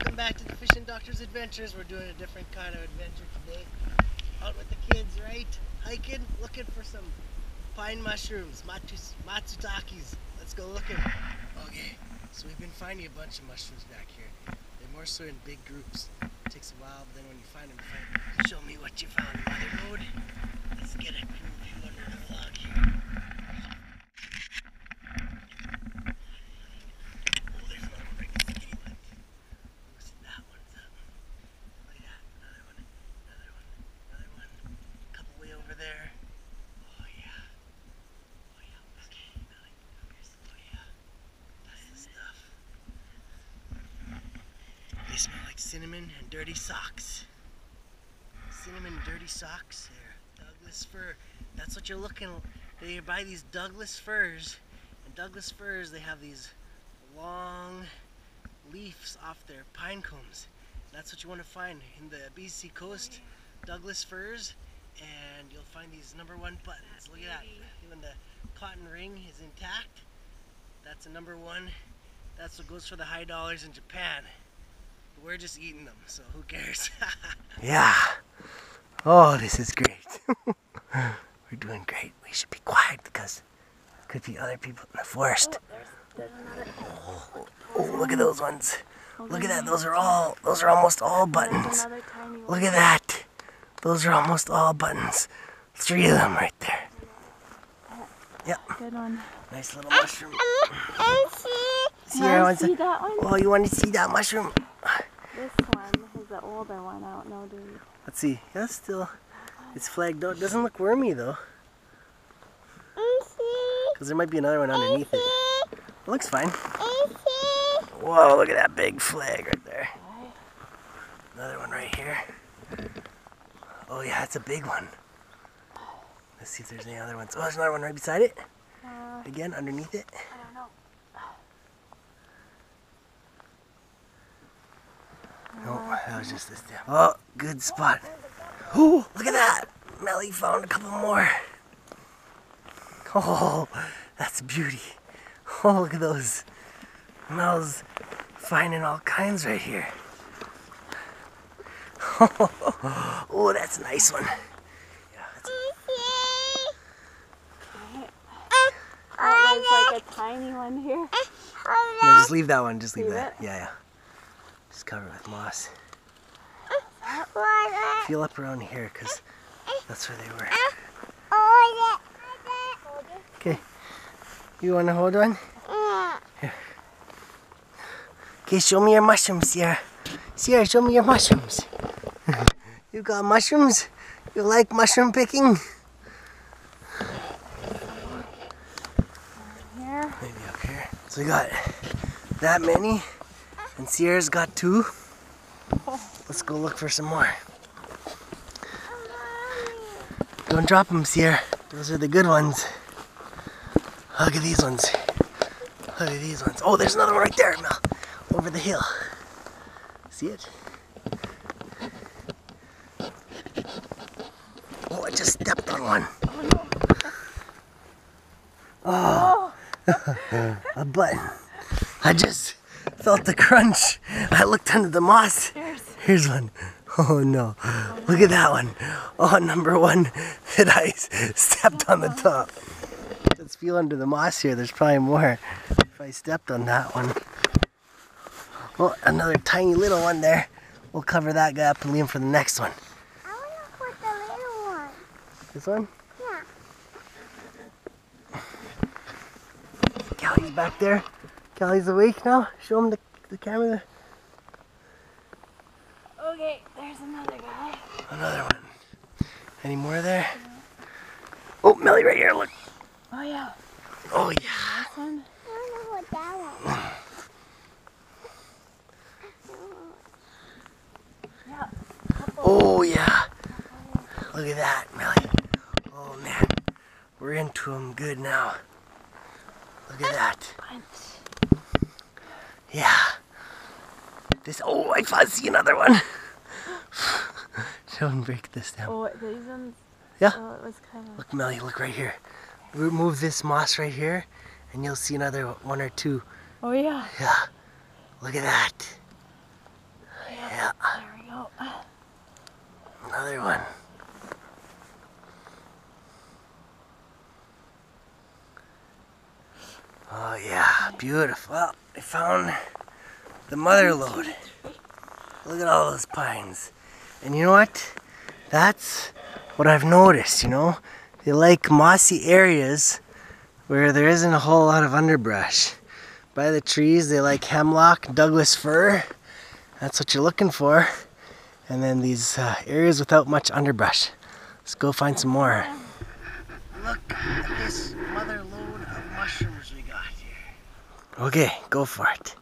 Welcome back to the Fishing Doctor's Adventures. We're doing a different kind of adventure today. Out with the kids, right? Hiking, looking for some pine mushrooms, matsus, matsutakis. Let's go looking. Okay, so we've been finding a bunch of mushrooms back here. They're more so in big groups. It takes a while, but then when you find them, you find. Show me what you found, Mother Road. Let's get a crew view under the flag here. Oh, there's another one right in the kitty one. What's that one? Is that one? Look at that. Another one. Another one. Another one. couple way over there. Oh yeah. Oh yeah. Okay, Billy. Here's, oh yeah. That's the stuff. They smell like cinnamon and dirty socks. Cinnamon and dirty socks there. Douglas fir. That's what you're looking They buy these Douglas firs. And Douglas firs, they have these long leaves off their pine cones. That's what you want to find in the BC coast, Douglas firs, and you'll find these number one buttons. Look at that. Even the cotton ring is intact. That's a number one. That's what goes for the high dollars in Japan. But we're just eating them, so who cares? yeah. Oh, this is great. we're doing great. We should be quiet because there could be other people in the forest. Oh, oh, oh look at those ones. Oh, look at that. Those are all, those are almost all buttons. Another tiny one. Look at that. Those are almost all buttons. Three of them right there. Yep. Good one. Nice little mushroom. See, Wanna I want see to, that one? oh, you want to see that mushroom? This one is the older one. I don't know, do you? Let's see. Yeah, still, it's flagged out. Doesn't look wormy though. Because there might be another one underneath it. It looks fine. Whoa, look at that big flag right there. Another one right here. Oh yeah, it's a big one. Let's see if there's any other ones. Oh, there's another one right beside it. Uh, Again, underneath it. I don't know. No, that was just this damn. Oh, good spot. Ooh, look at that. Melly found a couple more. Oh, that's beauty. Oh, look at those. Mel's finding all kinds right here. Oh, that's a nice one. Oh, there's like a tiny one here. no, just leave that one. Just leave Leave that. it? Yeah, yeah. Just covered with moss. Feel up around here, because that's where they were. Okay. You want to hold on? Here. Okay, show me your mushrooms, Sierra. Sierra, show me your mushrooms. you got mushrooms? You like mushroom picking? Maybe up here. So we got that many, and Sierra's got two. Let's go look for some more. Don't drop them, Sierra. Those are the good ones. Look at these ones. Look at these ones. Oh, there's another one right there, Mel. Over the hill. See it? Oh, I just stepped on one. Oh, a button. I just felt the crunch. I looked under the moss. There's Here's one. Oh no. Look at that one. Oh, number one that I stepped on the top. Let's feel under the moss here. There's probably more if I stepped on that one. Oh, another tiny little one there. We'll cover that guy up and leave him for the next one. I want to put the little one. This one? Yeah. Callie's back there. Callie's awake now. Show him the, the camera. okay. There's another guy. Another one. Any more there? Oh, Millie, right here, look. Oh yeah. Oh, yeah. This one. Yeah. Oh, yeah. Look at that, Millie. Oh, man. We're into them good now. Look at that. Bunch. Yeah. This, oh, I thought I see another one. Don't break this down. Oh, these ones. Yeah. Oh, it was kind of. Look, Melly, look right here. Remove this moss right here, and you'll see another one or two. Oh yeah. Yeah. Look at that. Yeah, There we go. another one. Oh yeah, beautiful. I found the mother lode. Look at all those pines. And you know what? That's what I've noticed, you know? They like mossy areas where there isn't a whole lot of underbrush. By the trees, they like hemlock, Douglas fir. That's what you're looking for. And then these uh, areas without much underbrush. Let's go find some more. Look at this mother lode of mushrooms we got. Okay, go for it.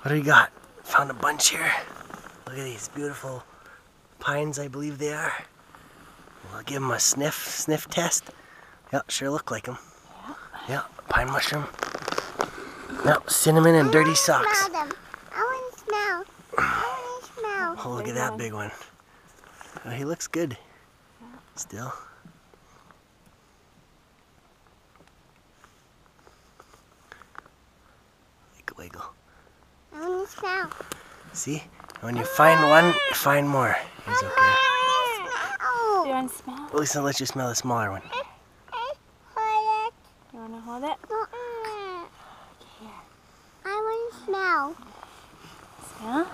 What do we got? Found a bunch here. Look at these beautiful pines, I believe they are. We'll give them a sniff, sniff test. Yep, sure look like them. Yeah, pine mushroom. Yep, cinnamon and dirty socks. Smell them. I want to smell. I want to smell. Oh, look at that big one. Oh, he looks good. Still. Wiggle, wiggle. I smell. See? When you find one, find more. He's okay. I Do want you want to smell? At least I'll let you smell the smaller one. to smell. You want to hold it? I want to smell. Smell?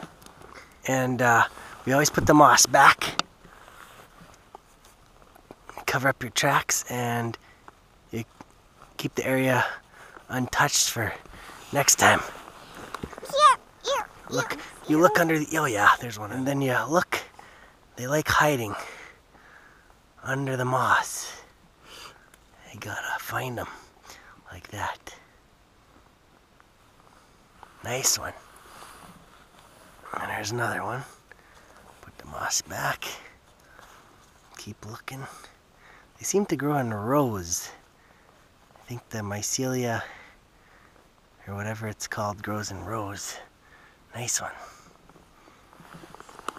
And uh, we always put the moss back. Cover up your tracks and you keep the area untouched for next time. Look, you look under the. Oh, yeah, there's one. And then you look. They like hiding under the moss. You gotta find them like that. Nice one. And there's another one. Put the moss back. Keep looking. They seem to grow in rows. I think the mycelia or whatever it's called grows in rows. Nice one.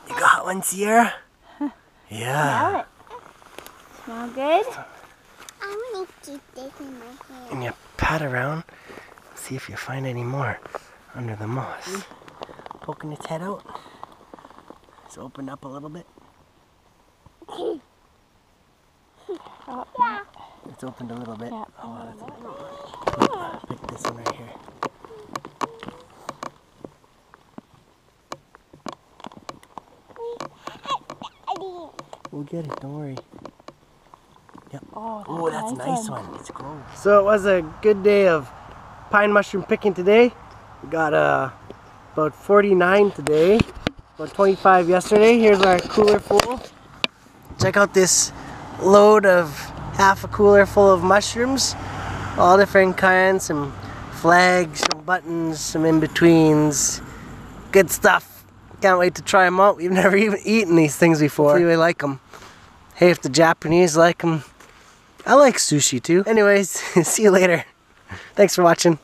You got one, Sierra? Yeah. Smell it. Smell good? I want to keep this in my hand. And you pat around, see if you find any more under the moss. Mm. Poking its head out. It's opened up a little bit. Oh, It's opened a little bit. Yeah. Oh, that's Pick this one right here. We'll get it, don't worry. Oh, Oh, that's a nice one. one. It's close. So it was a good day of pine mushroom picking today. We got uh, about 49 today, about 25 yesterday. Here's our cooler full. Check out this load of half a cooler full of mushrooms. All different kinds, some flags, some buttons, some in-betweens. Good stuff. Can't wait to try them out. We've never even eaten these things before. Hopefully we like them. Hey, if the Japanese like them, I like sushi too. Anyways, see you later. Thanks for watching.